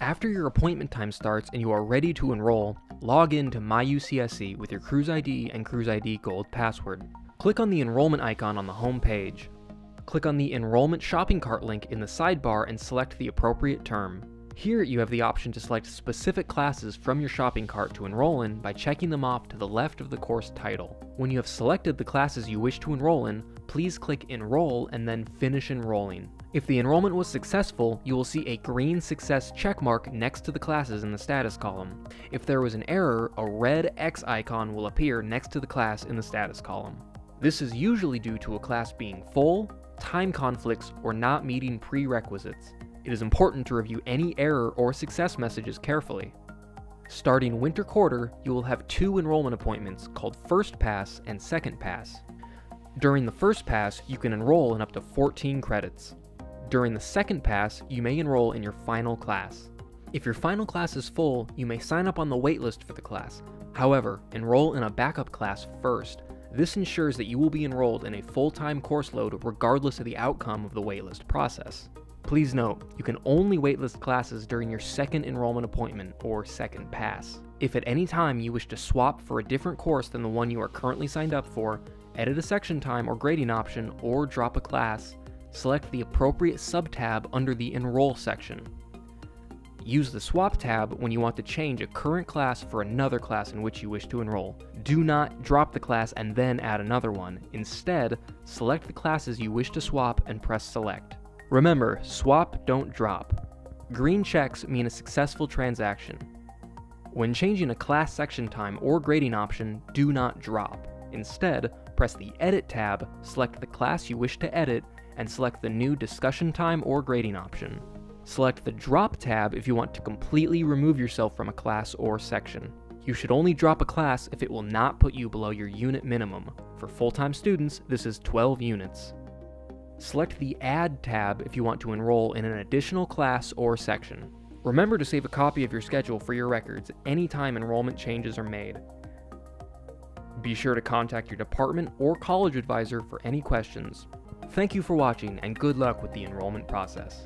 After your appointment time starts and you are ready to enroll, log in to MyUCSC with your CruzID and CruzID Gold password. Click on the enrollment icon on the home page. Click on the Enrollment Shopping Cart link in the sidebar and select the appropriate term. Here you have the option to select specific classes from your shopping cart to enroll in by checking them off to the left of the course title. When you have selected the classes you wish to enroll in, please click Enroll and then Finish Enrolling. If the enrollment was successful, you will see a green success checkmark next to the classes in the status column. If there was an error, a red X icon will appear next to the class in the status column. This is usually due to a class being full, time conflicts, or not meeting prerequisites. It is important to review any error or success messages carefully. Starting winter quarter, you will have two enrollment appointments called First Pass and Second Pass. During the First Pass, you can enroll in up to 14 credits. During the Second Pass, you may enroll in your final class. If your final class is full, you may sign up on the waitlist for the class. However, enroll in a backup class first. This ensures that you will be enrolled in a full-time course load regardless of the outcome of the waitlist process. Please note, you can only waitlist classes during your second enrollment appointment or second pass. If at any time you wish to swap for a different course than the one you are currently signed up for, edit a section time or grading option, or drop a class, select the appropriate sub-tab under the Enroll section. Use the Swap tab when you want to change a current class for another class in which you wish to enroll. Do not drop the class and then add another one. Instead, select the classes you wish to swap and press Select. Remember, swap, don't drop. Green checks mean a successful transaction. When changing a class section time or grading option, do not drop. Instead, press the Edit tab, select the class you wish to edit, and select the new discussion time or grading option. Select the Drop tab if you want to completely remove yourself from a class or section. You should only drop a class if it will not put you below your unit minimum. For full-time students, this is 12 units. Select the Add tab if you want to enroll in an additional class or section. Remember to save a copy of your schedule for your records anytime enrollment changes are made. Be sure to contact your department or college advisor for any questions. Thank you for watching and good luck with the enrollment process.